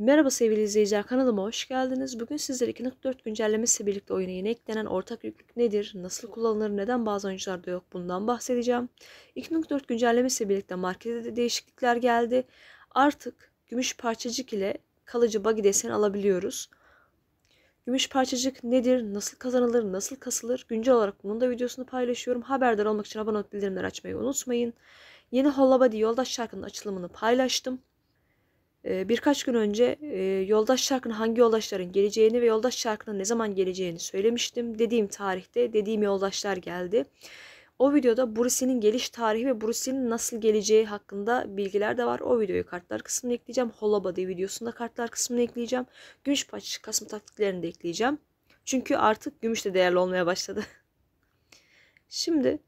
Merhaba sevgili izleyiciler kanalıma hoş geldiniz. Bugün sizlere 2.4 güncellemesiyle birlikte oyuna yeni eklenen ortak yüklük nedir, nasıl kullanılır, neden bazı oyuncularda yok bundan bahsedeceğim. 2.4 güncellemesiyle birlikte markete de değişiklikler geldi. Artık gümüş parçacık ile kalıcı buggy desen alabiliyoruz. Gümüş parçacık nedir, nasıl kazanılır, nasıl kasılır güncel olarak bunun da videosunu paylaşıyorum. Haberdar olmak için abone olup bildirimleri açmayı unutmayın. Yeni Holla Body Yoldaş şarkının açılımını paylaştım. Ee, birkaç gün önce e, yoldaş şarkının hangi yoldaşların geleceğini ve yoldaş şarkının ne zaman geleceğini söylemiştim. Dediğim tarihte dediğim yoldaşlar geldi. O videoda Bruce'nin geliş tarihi ve Bruce'nin nasıl geleceği hakkında bilgiler de var. O videoyu kartlar kısmına ekleyeceğim. Holobody videosunda kartlar kısmına ekleyeceğim. Gümüş paç kasım taktiklerini de ekleyeceğim. Çünkü artık gümüş de değerli olmaya başladı. Şimdi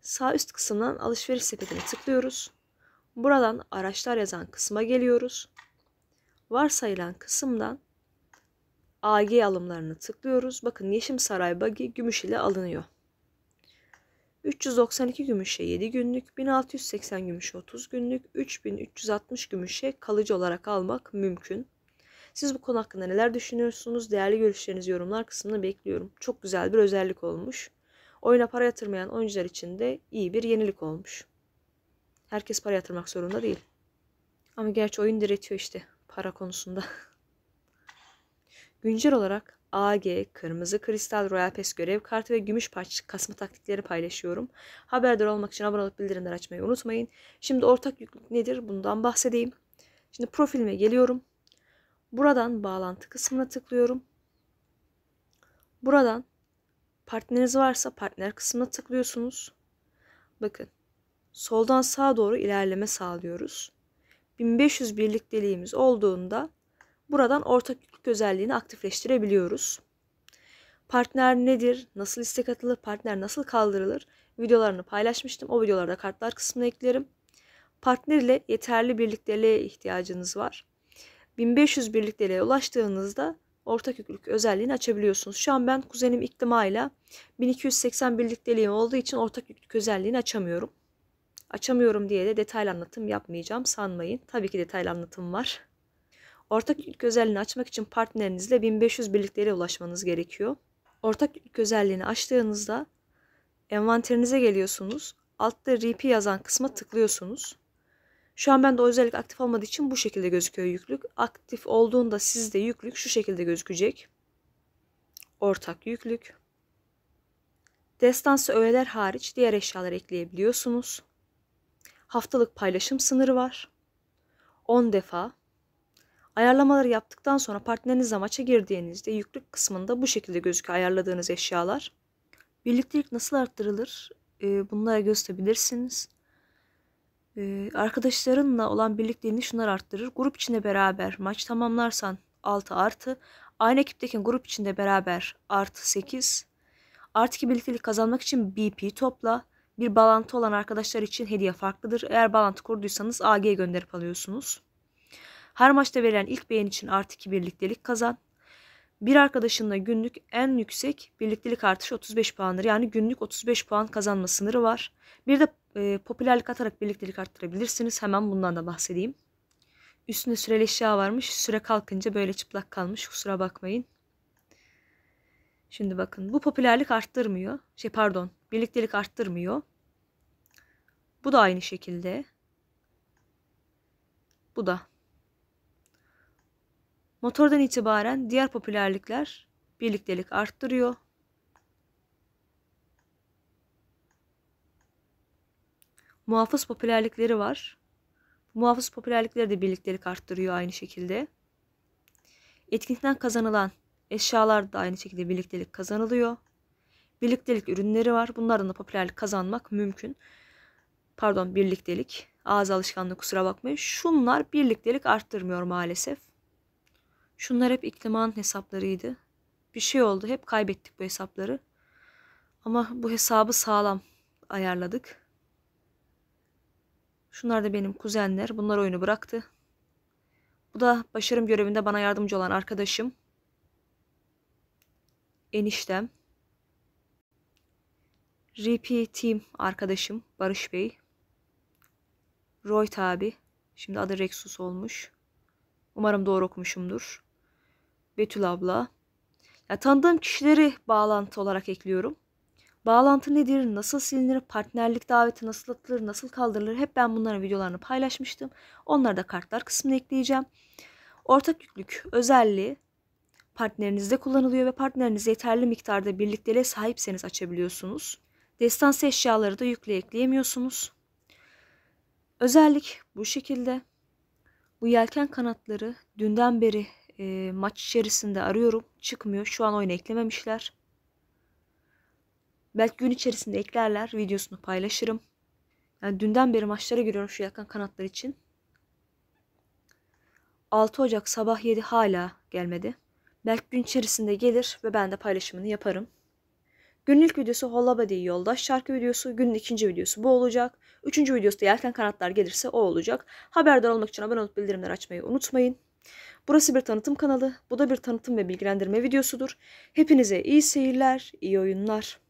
sağ üst kısımdan alışveriş sepetine tıklıyoruz. Buradan araçlar yazan kısma geliyoruz. Varsayılan kısımdan AG alımlarını tıklıyoruz. Bakın Yeşim Saray Bagi gümüş ile alınıyor. 392 gümüşe 7 günlük, 1680 gümüşe 30 günlük, 3360 gümüşe kalıcı olarak almak mümkün. Siz bu konu hakkında neler düşünüyorsunuz? Değerli görüşlerinizi yorumlar kısmına bekliyorum. Çok güzel bir özellik olmuş. Oyuna para yatırmayan oyuncular için de iyi bir yenilik olmuş. Herkes para yatırmak zorunda değil. Ama gerçi oyun diretiyor işte para konusunda. Güncel olarak AG, Kırmızı Kristal Royal Pass görev kartı ve gümüş parça kasma taktikleri paylaşıyorum. Haberdar olmak için abone olup bildirimleri açmayı unutmayın. Şimdi ortak yüklük nedir bundan bahsedeyim. Şimdi profilime geliyorum. Buradan bağlantı kısmına tıklıyorum. Buradan partneriniz varsa partner kısmına tıklıyorsunuz. Bakın soldan sağa doğru ilerleme sağlıyoruz. 1500 birlikteliğimiz olduğunda buradan ortak yüklük özelliğini aktifleştirebiliyoruz. Partner nedir? Nasıl istek atılır? Partner nasıl kaldırılır? Videolarını paylaşmıştım. O videolarda kartlar kısmına eklerim. Partner ile yeterli birlikteliğe ihtiyacınız var. 1500 birlikteliğe ulaştığınızda ortak yüklük özelliğini açabiliyorsunuz. Şu an ben kuzenim İklima ile 1280 birlikteliğim olduğu için ortak yüklük özelliğini açamıyorum. Açamıyorum diye de detaylı anlatım yapmayacağım sanmayın. Tabii ki detaylı anlatım var. Ortak yük özelliğini açmak için partnerinizle 1500 birliklere ulaşmanız gerekiyor. Ortak yük özelliğini açtığınızda envanterinize geliyorsunuz. Altta RP yazan kısma tıklıyorsunuz. Şu an bende o özellik aktif olmadığı için bu şekilde gözüküyor yüklük. Aktif olduğunda sizde yüklük şu şekilde gözükecek. Ortak yüklük. Destansı öğeler hariç diğer eşyalar ekleyebiliyorsunuz. Haftalık paylaşım sınırı var. 10 defa. Ayarlamaları yaptıktan sonra partnerinizle maça girdiğinizde yüklük kısmında bu şekilde gözüküyor ayarladığınız eşyalar. Birliktelik nasıl arttırılır? Ee, bunlara gösterebilirsiniz. Ee, arkadaşlarınla olan birlikteliğini şunlar arttırır. Grup içinde beraber maç tamamlarsan 6 artı. Aynı ekipteki grup içinde beraber artı 8. Artı 2 birliktelik kazanmak için BP topla. Bir bağlantı olan arkadaşlar için hediye farklıdır. Eğer bağlantı kurduysanız AG gönderip alıyorsunuz. Her maçta verilen ilk beğen için artı 2 birliktelik kazan. Bir arkadaşınla günlük en yüksek birliktelik artışı 35 puandır. Yani günlük 35 puan kazanma sınırı var. Bir de e, popülerlik atarak birliktelik arttırabilirsiniz. Hemen bundan da bahsedeyim. Üstünde süreli eşya varmış. Süre kalkınca böyle çıplak kalmış. Kusura bakmayın. Şimdi bakın bu popülerlik arttırmıyor. Şey pardon birliktelik arttırmıyor. Bu da aynı şekilde. Bu da. Motordan itibaren diğer popülerlikler birliktelik arttırıyor. Muhafız popülerlikleri var. Muhafız popülerlikleri de birliktelik arttırıyor aynı şekilde. Etkinlikten kazanılan eşyalar da aynı şekilde birliktelik kazanılıyor. Birliktelik ürünleri var. Bunlardan da popülerlik kazanmak mümkün. Pardon birliktelik. Ağız alışkanlığı kusura bakmayın. Şunlar birliktelik arttırmıyor maalesef. Şunlar hep ikliman hesaplarıydı. Bir şey oldu. Hep kaybettik bu hesapları. Ama bu hesabı sağlam ayarladık. Şunlar da benim kuzenler. Bunlar oyunu bıraktı. Bu da başarım görevinde bana yardımcı olan arkadaşım. Eniştem. RP Team arkadaşım Barış Bey. Roy abi. Şimdi adı Rexus olmuş. Umarım doğru okumuşumdur. Betül abla. Ya tanıdığım kişileri bağlantı olarak ekliyorum. Bağlantı nedir, nasıl silinir, partnerlik daveti nasıl atılır, nasıl kaldırılır hep ben bunların videolarını paylaşmıştım. Onları da kartlar kısmına ekleyeceğim. Ortak yüklük özelliği partnerinizde kullanılıyor ve partnerinize yeterli miktarda birlikteliğe sahipseniz açabiliyorsunuz. Destansı eşyaları da yükle ekleyemiyorsunuz. Özellik bu şekilde. Bu yelken kanatları dünden beri e, maç içerisinde arıyorum. Çıkmıyor. Şu an oyuna eklememişler. Belki gün içerisinde eklerler. Videosunu paylaşırım. Yani dünden beri maçlara giriyorum şu yelken kanatlar için. 6 Ocak sabah 7 hala gelmedi. Belki gün içerisinde gelir ve ben de paylaşımını yaparım. Günün ilk videosu Hollabody yoldaş şarkı videosu. Günün ikinci videosu bu olacak. Üçüncü videosu da yelken kanatlar gelirse o olacak. Haberdar olmak için abone olup bildirimleri açmayı unutmayın. Burası bir tanıtım kanalı. Bu da bir tanıtım ve bilgilendirme videosudur. Hepinize iyi seyirler, iyi oyunlar.